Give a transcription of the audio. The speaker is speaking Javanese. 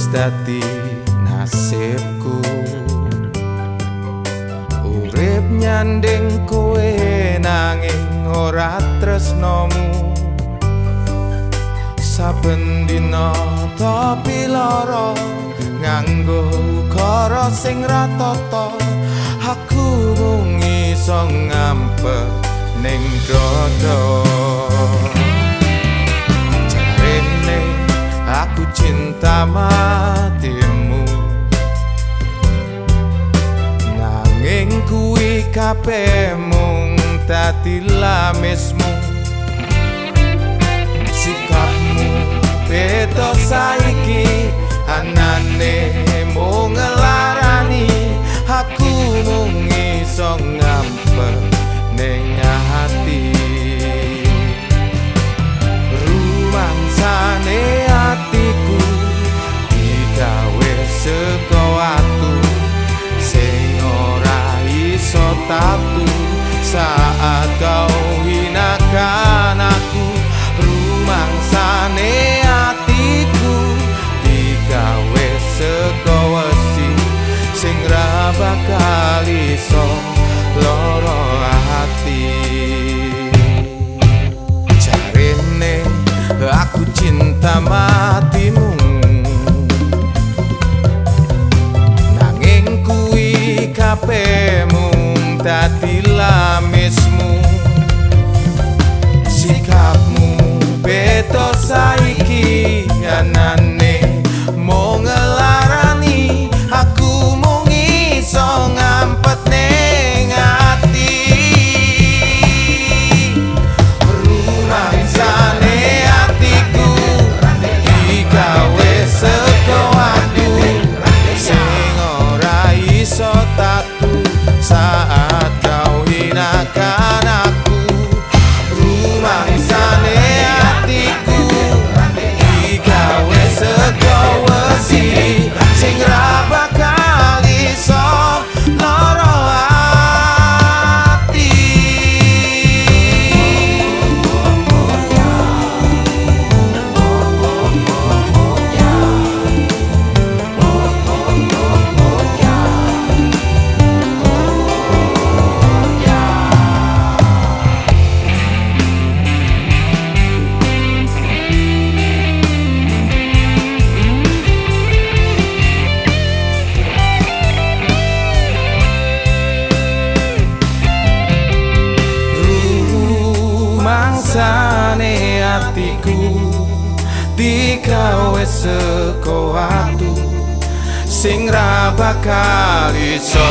wis dadi nasibku. Urip nyanding kowe nanging ora tresnomu. Saben dina tapi lara nganggo ukara sing ratata aku mung iso ngampe ning dodo kabeh mung dadi lamismu. Sikapmu beda saiki anane saat kau hinakan aku rumangsane atiku. Digawe seko wesi sing ra bakal iso loro ati. Jarene aku cinta matimu. Nanging kuwi kabeh mung dadi lamismu. Sikapmu beda saiki anane rumangsane atiku digawe seko watu sing ra bakal iso